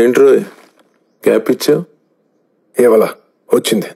ఏంట్రో cap ఇచ్చావు? ఏవలా? వచ్చింది.